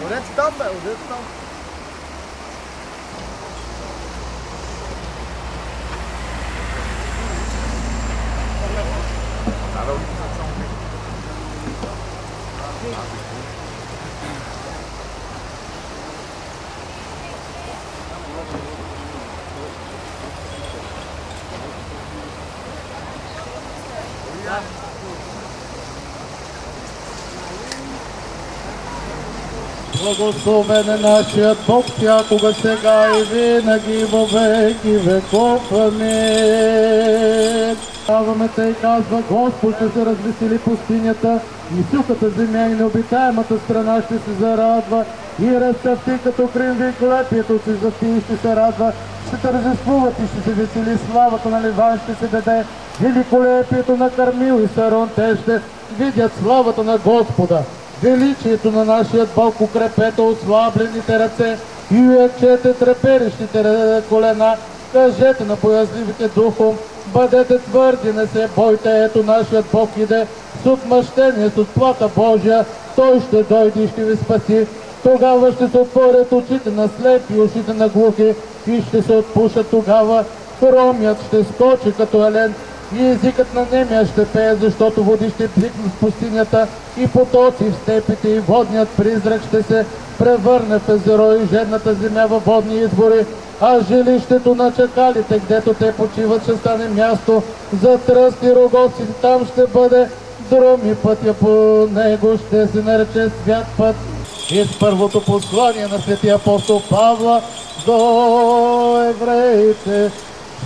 Одете там, бе, одете там. Благословен е нашият Бог, всякога сега и винаги во веки веков. Амин. Славаме те и казва Господ ще се развесели пустинята и сухата земя и необитаемата страна ще се зарадва. И разцъфти като крим виколепието си засти и ще се радва. Ще тържествуват и ще се весели. Славата на Ливан ще се даде. Великолепието на Кармил и Сарон те ще видят славата на Господа величието на нашия Бог укрепете ослаблените ръце и уечете треперещите колена. Кажете на боязливите духом, бъдете твърди, не се бойте, ето нашият Бог иде с отмъщение, с отплата Божия, Той ще дойде и ще ви спаси. Тогава ще се отворят очите на слепи, ушите на глухи и ще се отпушат тогава. Хромият ще скочи като елен и езикът на немия ще пее, защото води ще пликнат в пустинята и потоци в степите и водният призрак ще се превърне в езеро и жедната земя във водни извори, а жилището на чакалите, гдето те почиват, ще стане място за тръст и рогоци. Там ще бъде дром и пътя по него ще се нарече свят път. И с първото послание на светия апостол Павла до евреите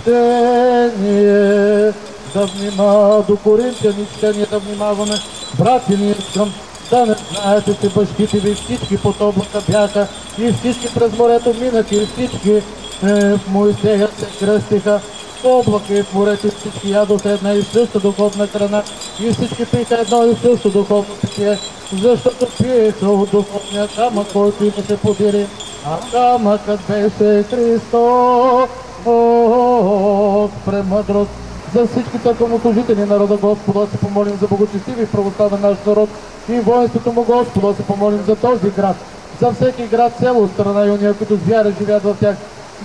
чтение да внимава до коринтияни чтение да внимаваме. Брати, ние искам да не знаете, че бащите ви всички под облака бяха и всички през морето минаха и всички е, в Моисея се кръстиха в облака и в всички ядоха една и съща духовна храна и всички пиха едно и също духовно питие, защото пиеха от духовния камък, който имаше подири, а камъкът беше Христос. Премъдрост за всички служители народа Господа се помолим за благочестиви в православен наш народ и воинството му Господа се помолим за този град, за всеки град, село, страна и уния, които с вяра живеят в тях.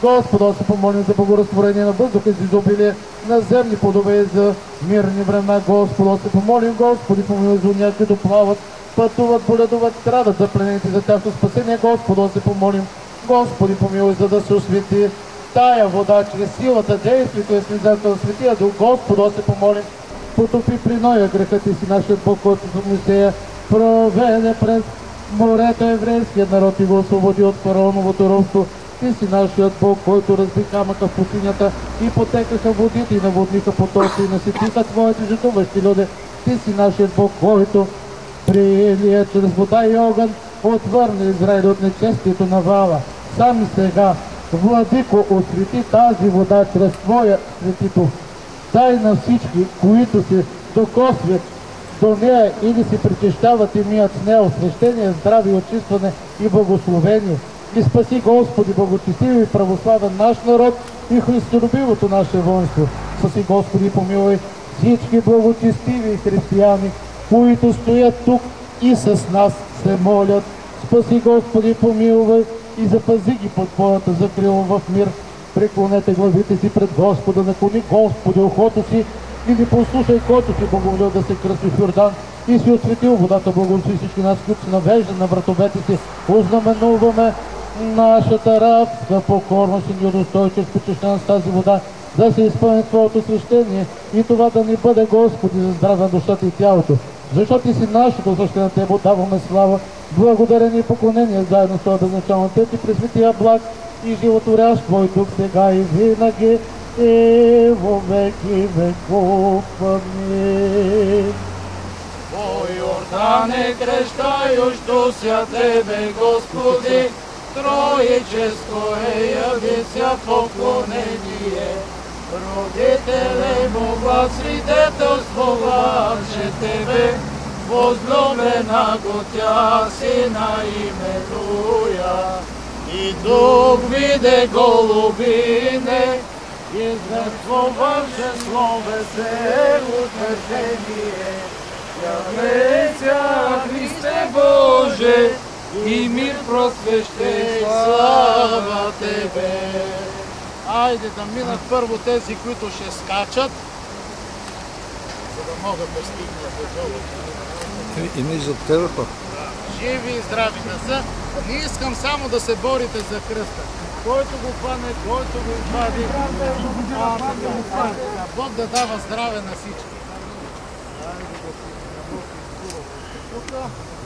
Господа се помолим за благоразтворение на въздуха и за изобилие на земни плодове и за мирни времена. Господа се помолим, Господи, помилуй за уния, които плават, пътуват, боледуват, страдат за пленените за тяхното спасение. Господа се помолим, Господи, помилуй, за да се освети тая вода, чрез силата, действието и слизата на Светия Дух, Господа се помолим, потопи при Ноя грехът и си нашият Бог, който в Моисея проведе през морето еврейския народ и го освободи от фараоновото робство. Ти си нашият Бог, който разби камъка в пустинята и потекаха водите и наводниха потоци и наситиха твоите житуващи люди. Ти си нашият Бог, който прилия чрез вода и огън, отвърна Израил от нечестието на вала. Сами сега Владико, освети тази вода чрез Твоя свети дух. Дай на всички, които се докосват до нея или се причащават и мият с нея освещение, здраве, очистване и благословение. И спаси Господи, благочестиви и православен наш народ и христолюбивото наше воинство. Спаси Господи, помилуй всички благочестиви християни, които стоят тук и с нас се молят. Спаси Господи, помилуй и запази ги под Твоята закрила в мир. Преклонете главите си пред Господа, наклони Господи ухото си и ни послушай, който си благоволил да се кръсти в Йордан и си осветил водата, благослови всички нас, които си навежда на вратовете си. Ознаменуваме нашата рабска покорност и ни удостой чрез почещена с тази вода, да се изпълни Твоето свещение и това да ни бъде Господи за здраве на душата и тялото. Защото ти си нашето също на Тебе даваме слава, благодарение и поклонение заедно с безначално Те ти пресветия благ и животворящ Твой дух сега и винаги и во веки веков. Амин. О Йордане, крещающ ся Тебе, Господи, Троическо е явися поклонение. Родителе Бога, свидетелствував, че Тебе, возлюблена го тя сина именуя. И дух виде голубине, извествуваше словесе утешение. Явлеся Христе Боже, и мир просвещей, слава Тебе. Айде да минат първо тези, които ще скачат, за да могат да стигнат до долу. И ние за тебе пък. Живи и здрави да са. Не искам само да се борите за кръста. Който го хване, който го извади. Бог да дава здраве на всички. Айде да си хубаво тук.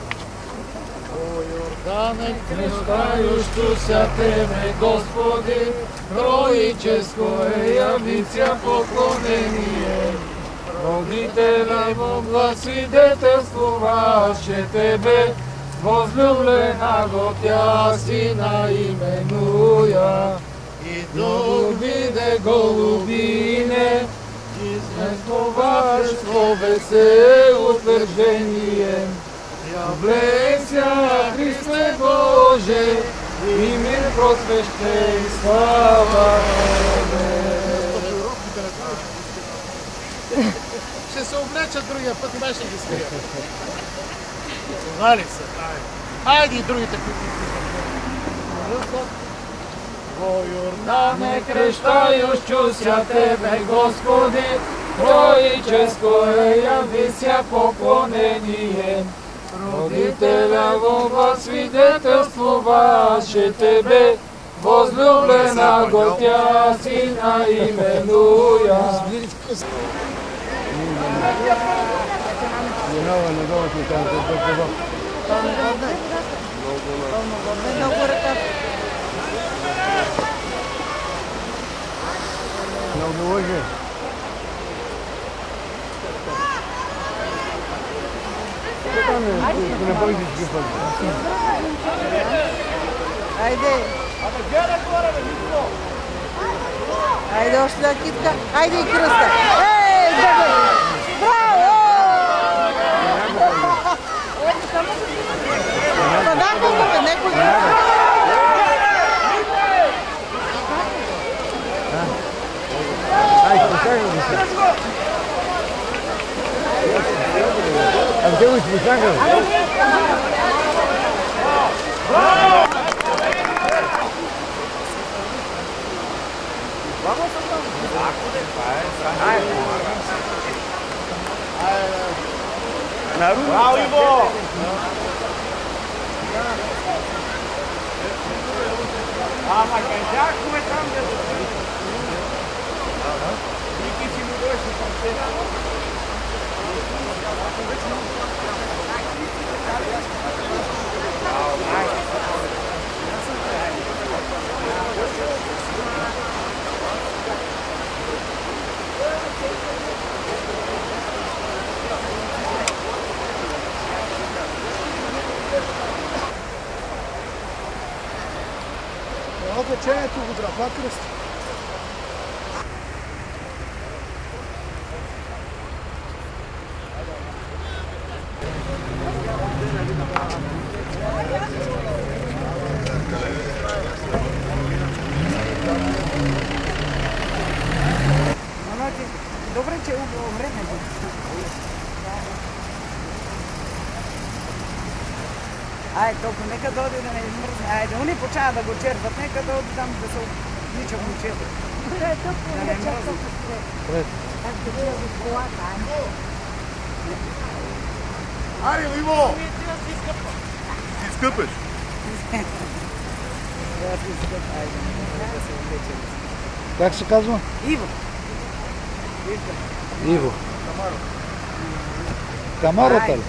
О, Йордане, Крещающу ся Тебе, Господи, троическо е явица поклонение. Родителя во благосвидетелствуваше Тебе, возлюблена го Тя сина именуя. и виде голубине, изместоваш во весело утверждение. Явлеся, Христе Боже, и мир просвещей, слава Ще се облечат другия път, май ще ги скрия. Знали се. Айде и другите, които искат. Во Йордане Не крещающу ся Тебе, Господи, Троическо е явися поклонение. Родителя во свидетелствуваше Тебе, возлюблена го Тя сина именуя. não pode existir fazer. Haydi. Haydi hoşuna git. Haydi kırısta. Hey bebe. Bravo. Kadar kokuyor. Ne kokuyor? Haydi. Haydi. Haydi. Айде. Айде още една китка. Айде и кръста. Ей, бебе! Браво! Па да, бе, некой. Печението го драпа кръст. Значи, добре, че е убило време. Ай, толкова, нека дойде да не измръзне. Айде, они почава да го черпат, нека дойде там да се облича момчето. Да не мръзне. Ари, Иво! Ти скъпеш. Да си скъп, айде, нека да се облече. Как се казва? Иво. Hijo. Camaro. Camaro tal.